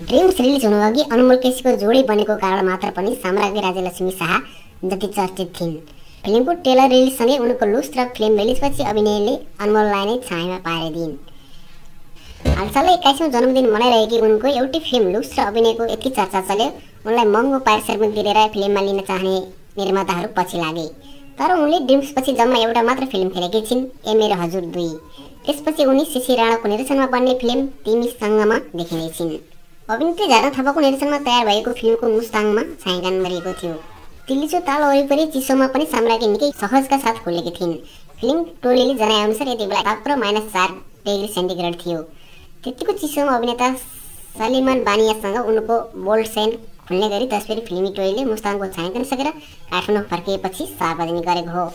Dreams release हुनुअघि अनमोल केसीको जोडी बनेको कारण मात्र पनि साम्राज्ञी राज्यलक्ष्मी शाह जति चर्चित थिइन्। फिल्मको टेलर रिलिजसँगै उनको लुस र फिल्म रिलिजपछि अभिनयले अनमोललाई नै छायामा पारिदिन् हालसालै एक्काइसौँ जन्मदिन मनाइरहेकी उनको एउटै फिल्म लुक्स र अभिनयको यति चर्चा चल्यो उनलाई महँगो पारिश्रमिक दिएर फिल्ममा लिन चाहने निर्माताहरू पछि लागे। तर उनले ड्रिम्सपछि जम्मा एउटा मात्र फिल्म खेलेकी छिन् ए मेरो हजुर दुई। त्यसपछि उनी शिशिर राणाको निर्देशनमा बन्ने फिल्म तिमीसँगमा देखिने छिन्। अभिनेत्री झारा थापाको निर्देशनमा तयार भएको फिल्मको मुस्ताङमा छायाङ्कन गरिएको थियो। दिल्लीचो ताल वरिपरि चिसोमा पनि साम्राज्ञी निकै सहजका साथ खोलेकी थिइन्। फिल्म टोलीले जनाएअनुसार यति बेला तापक्रम माइनस चार डिग्री सेन्टिग्रेड थियो। त्यतिको चिसोमा अभिनेता सलिमान बानियासँग उनको बोल्ड सेन खुल्ने गरी तस्बिर फिल्मी टोलीले मुस्ताङको छायाङ्कन सकेर काठमाडौँ फर्किएपछि सार्वजनिक गरेको हो।